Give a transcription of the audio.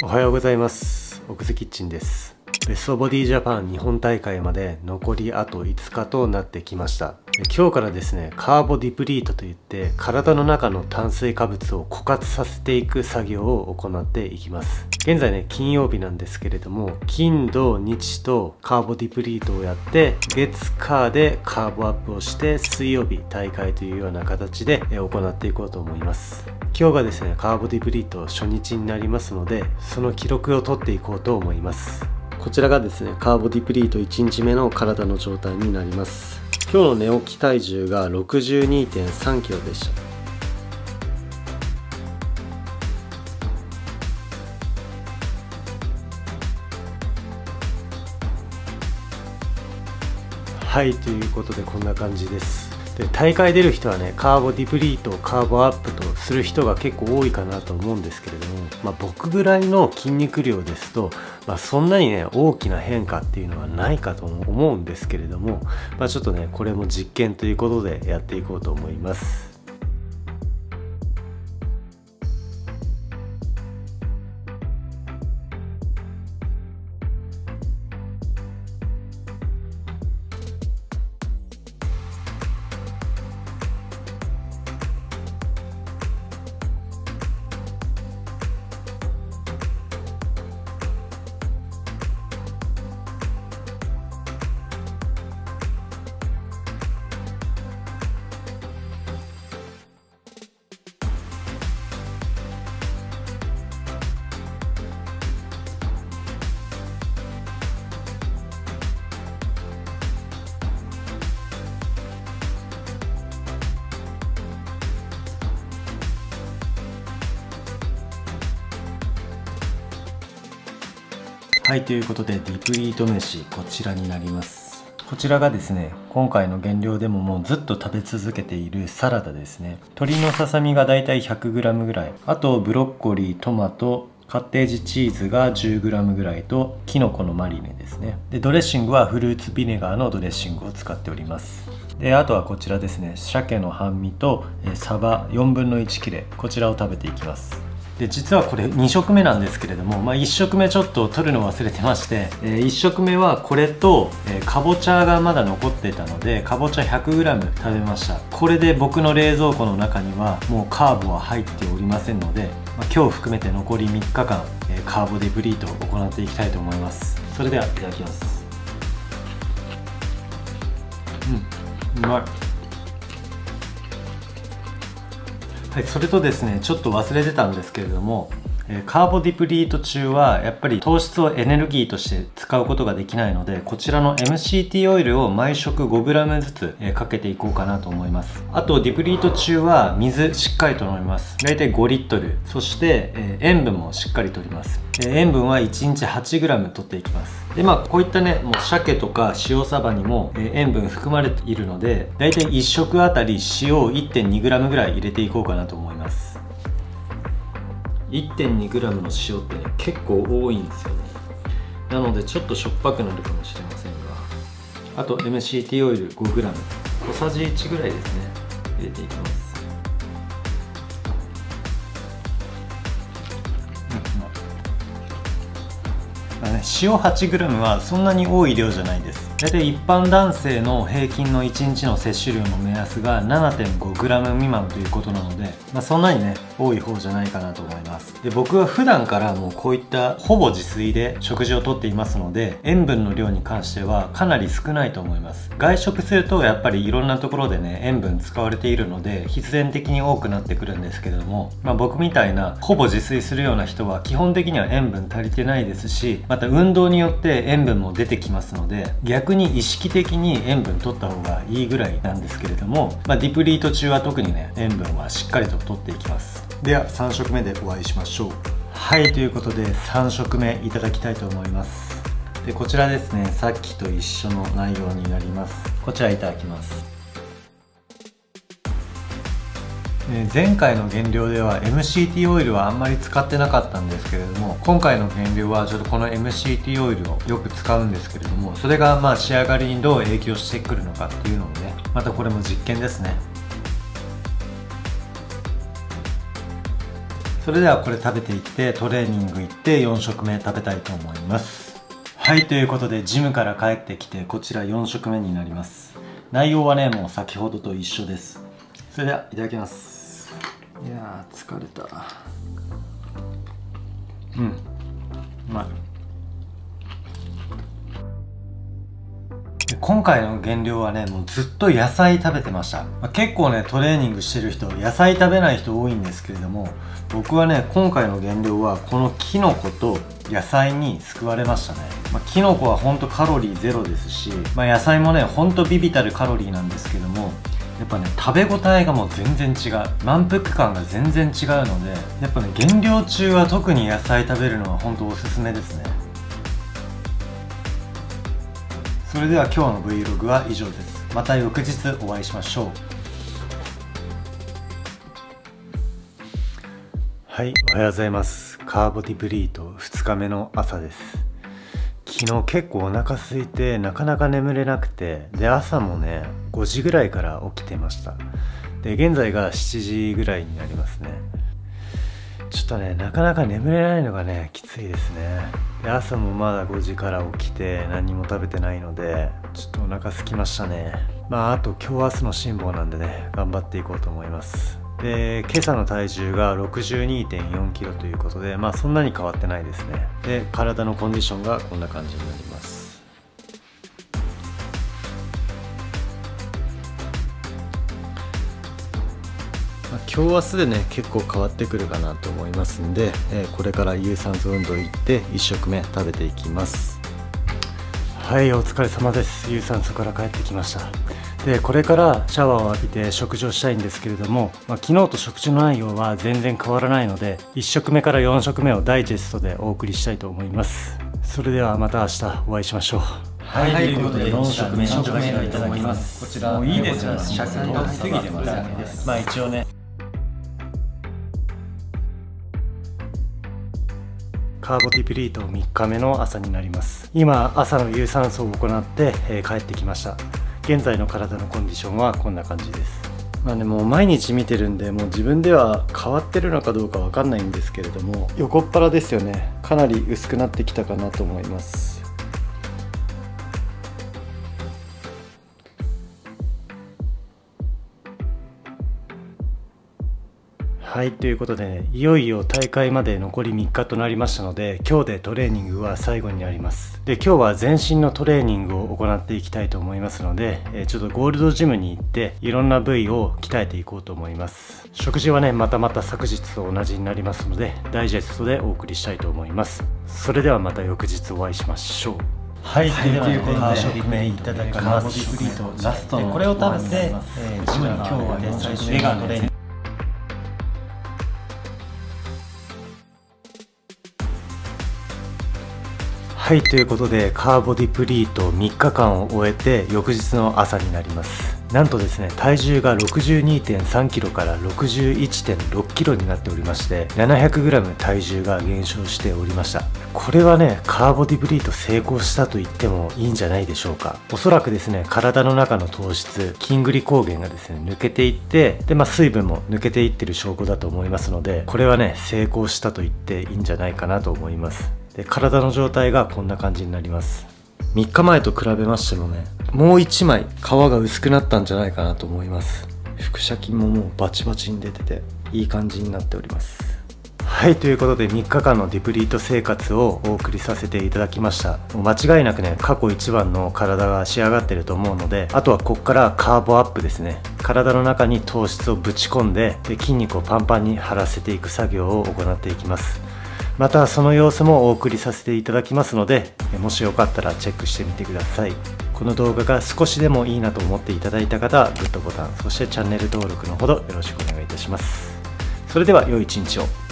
おはようございます。奥津キッチンです。ベストボディジャパン日本大会まで残りあと5日となってきました。今日からですねカーボディプリートといって体の中の炭水化物を枯渇させていく作業を行っていきます。現在ね金曜日なんですけれども金土日とカーボディプリートをやって月火でカーボアップをして水曜日大会というような形で行っていこうと思います。今日がですねカーボディプリート初日になりますのでその記録を取っていこうと思います。こちらがですねカーボディプリート1日目の体の状態になります。今日の寝起き体重が6 2 3キロでした。はいということでこんな感じです。で大会出る人はねカーボディプリートカーボアップとする人が結構多いかなと思うんですけれども、まあ、僕ぐらいの筋肉量ですと、まあ、そんなにね大きな変化っていうのはないかと思うんですけれども、まあ、ちょっとねこれも実験ということでやっていこうと思います。はいということでディプリート飯こちらになります。こちらがですね今回の原料でももうずっと食べ続けているサラダですね。鶏のささみがだいたい 100g ぐらい。あとブロッコリートマトカッテージチーズが 10g ぐらいとキノコのマリネですね。でドレッシングはフルーツビネガーのドレッシングを使っております。であとはこちらですね鮭の半身とサバ4分の1切れ。こちらを食べていきます。で実はこれ2食目なんですけれども、まあ、1食目ちょっと取るの忘れてまして、えー、1食目はこれと、えー、かぼちゃがまだ残ってたのでかぼちゃ 100g 食べました。これで僕の冷蔵庫の中にはもうカーボは入っておりませんので、まあ、今日含めて残り3日間、えー、カーボデブリートを行っていきたいと思います。それではいただきます。うんうまい。はい、それとですねちょっと忘れてたんですけれどもカーボディプリート中はやっぱり糖質をエネルギーとして使うことができないのでこちらの MCT オイルを毎食 5g ずつかけていこうかなと思います。あとディプリート中は水しっかりと飲みます。大体5リットル。そして塩分もしっかりとります。塩分は1日 8g 取っていきます。でまあこういったねもう鮭とか塩サバにも塩分含まれているので大体1食あたり塩を 1.2g ぐらい入れていこうかなと思います。1.2g の塩ってね結構多いんですよね。なのでちょっとしょっぱくなるかもしれませんが。あと MCT オイル 5g 小さじ1ぐらいですね。入れていきます。塩 8g はそんなに多い量じゃないです。大体一般男性の平均の1日の摂取量の目安が 7.5g 未満ということなので、まあ、そんなにね多い方じゃないかなと思います。で僕は普段からもうこういったほぼ自炊で食事をとっていますので塩分の量に関してはかなり少ないと思います。外食するとやっぱりいろんなところでね塩分使われているので必然的に多くなってくるんですけれども、まあ、僕みたいなほぼ自炊するような人は基本的には塩分足りてないですしまた運動によって塩分も出てきますので逆逆に意識的に塩分取った方がいいぐらいなんですけれども、まあ、ディプリート中は特にね塩分はしっかりと取っていきます。では3食目でお会いしましょう。はいということで3食目いただきたいと思います。でこちらですねさっきと一緒の内容になります。こちらいただきます。前回の原料では MCT オイルはあんまり使ってなかったんですけれども今回の原料はちょっとこの MCT オイルをよく使うんですけれどもそれがまあ仕上がりにどう影響してくるのかっていうのもねまたこれも実験ですね。それではこれ食べていってトレーニング行って4食目食べたいと思います。はいということでジムから帰ってきてこちら4食目になります。内容はねもう先ほどと一緒です。それではいただきます。いや疲れた。うん。うまい今回の減量はねもうずっと野菜食べてました、まあ、結構ねトレーニングしてる人野菜食べない人多いんですけれども僕はね今回の減量はこのキノコと野菜に救われましたね、まあ、キノコはほんとカロリーゼロですし、まあ、野菜もねほんとビビたるカロリーなんですけどもやっぱね食べ応えがもう全然違う。満腹感が全然違うのでやっぱね減量中は特に野菜食べるのはほんとおすすめですね。それでは今日の Vlog は以上です。また翌日お会いしましょう。はいおはようございます。カーボディプリート2日目の朝です。昨日結構お腹空いてなかなか眠れなくてで朝もね5時ぐらいから起きてました。で現在が7時ぐらいになりますね。ちょっとねなかなか眠れないのがねきついですね。で朝もまだ5時から起きて何も食べてないのでちょっとお腹空きましたね。まああと今日明日の辛抱なんでね頑張っていこうと思います。で今朝の体重が6 2 4キロということでまあそんなに変わってないですね。で体のコンディションがこんな感じになります。今日明日でね結構変わってくるかなと思いますんで、えー、これから有酸素運動行って1食目食べていきます。はいお疲れ様です。有酸素から帰ってきました。でこれからシャワーを浴びて食事をしたいんですけれども、まあ、昨日と食事の内容は全然変わらないので1食目から4食目をダイジェストでお送りしたいと思います。それではまた明日お会いしましょう。はい、はい、ということで4食目食べたいと思います。こちらもういいですよ尺取りすぎてます。まあ一応ねカーボディプリート3日目の朝になります。今朝の有酸素を行って、えー、帰ってきました現在の体のコンディションはこんな感じです。まあねも毎日見てるんでもう自分では変わってるのかどうかわかんないんですけれども横っ腹ですよね。かなり薄くなってきたかなと思います。はいということで、ね、いよいよ大会まで残り3日となりましたので今日でトレーニングは最後になります。で今日は全身のトレーニングを行っていきたいと思いますので、えちょっとゴールドジムに行っていろんな部位を鍛えていこうと思います。食事はねまたまた昨日と同じになりますのでダイジェストでお送りしたいと思います。それではまた翌日お会いしましょう。はい、ということで、は食目いただきます。ラストこれを食べて、えー、ジムに今日はね、最初笑顔の練はいということでカーボディプリート3日間を終えて翌日の朝になります。なんとですね体重が 62.3kg から 61.6kg になっておりまして 700g 体重が減少しておりました。これはねカーボディプリート成功したと言ってもいいんじゃないでしょうか。おそらくですね体の中の糖質筋グリ抗原がですね抜けていってでまあ水分も抜けていってる証拠だと思いますのでこれはね成功したと言っていいんじゃないかなと思います。で体の状態がこんな感じになります。3日前と比べましてもねもう1枚皮が薄くなったんじゃないかなと思います。腹斜筋ももうバチバチに出てていい感じになっております。はいということで3日間のディプリート生活をお送りさせていただきました。間違いなくね過去一番の体が仕上がってると思うのであとはここからカーボアップですね。体の中に糖質をぶち込んでで筋肉をパンパンに張らせていく作業を行っていきます。またその様子もお送りさせていただきますのでもしよかったらチェックしてみてください。この動画が少しでもいいなと思っていただいた方はグッドボタンそしてチャンネル登録のほどよろしくお願いいたします。それでは良い一日を。